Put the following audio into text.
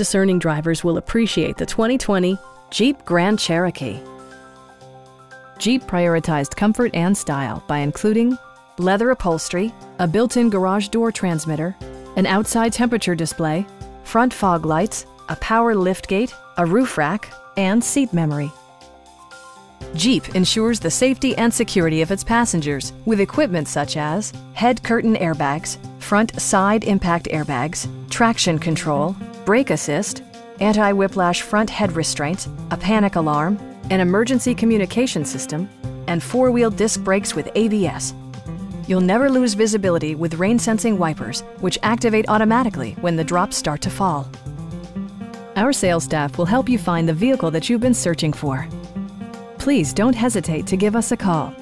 discerning drivers will appreciate the 2020 Jeep Grand Cherokee. Jeep prioritized comfort and style by including leather upholstery, a built-in garage door transmitter, an outside temperature display, front fog lights, a power liftgate, a roof rack, and seat memory. Jeep ensures the safety and security of its passengers with equipment such as head curtain airbags, front side impact airbags, traction control, brake assist, anti-whiplash front head restraints, a panic alarm, an emergency communication system, and four-wheel disc brakes with ABS. You'll never lose visibility with rain-sensing wipers, which activate automatically when the drops start to fall. Our sales staff will help you find the vehicle that you've been searching for. Please don't hesitate to give us a call